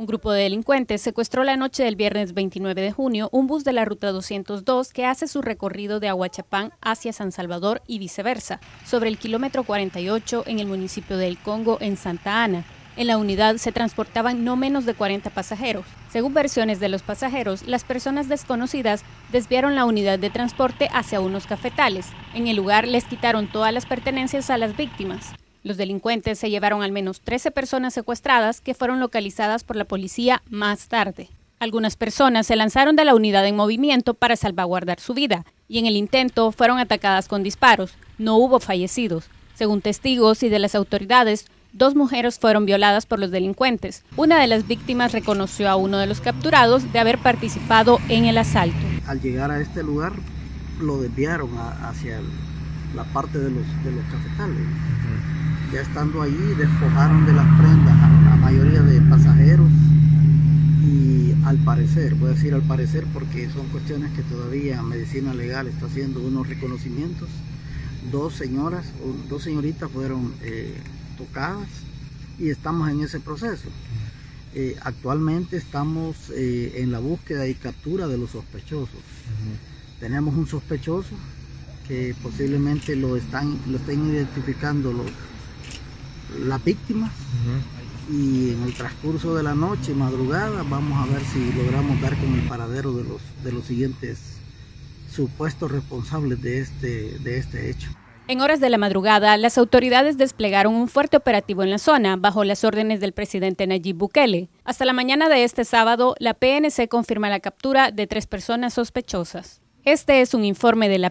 Un grupo de delincuentes secuestró la noche del viernes 29 de junio un bus de la ruta 202 que hace su recorrido de Aguachapán hacia San Salvador y viceversa, sobre el kilómetro 48 en el municipio de El Congo, en Santa Ana. En la unidad se transportaban no menos de 40 pasajeros. Según versiones de los pasajeros, las personas desconocidas desviaron la unidad de transporte hacia unos cafetales. En el lugar les quitaron todas las pertenencias a las víctimas. Los delincuentes se llevaron al menos 13 personas secuestradas que fueron localizadas por la policía más tarde. Algunas personas se lanzaron de la unidad en movimiento para salvaguardar su vida y en el intento fueron atacadas con disparos. No hubo fallecidos. Según testigos y de las autoridades, dos mujeres fueron violadas por los delincuentes. Una de las víctimas reconoció a uno de los capturados de haber participado en el asalto. Al llegar a este lugar, lo desviaron hacia la parte de los, de los cafetales ya estando allí despojaron de las prendas a la mayoría de pasajeros y al parecer, voy a decir al parecer porque son cuestiones que todavía Medicina Legal está haciendo unos reconocimientos, dos señoras, dos señoritas fueron eh, tocadas y estamos en ese proceso. Eh, actualmente estamos eh, en la búsqueda y captura de los sospechosos. Tenemos un sospechoso que posiblemente lo están, lo estén identificando los las víctimas y en el transcurso de la noche, madrugada, vamos a ver si logramos dar con el paradero de los, de los siguientes supuestos responsables de este, de este hecho. En horas de la madrugada, las autoridades desplegaron un fuerte operativo en la zona bajo las órdenes del presidente Nayib Bukele. Hasta la mañana de este sábado, la PNC confirma la captura de tres personas sospechosas. Este es un informe de la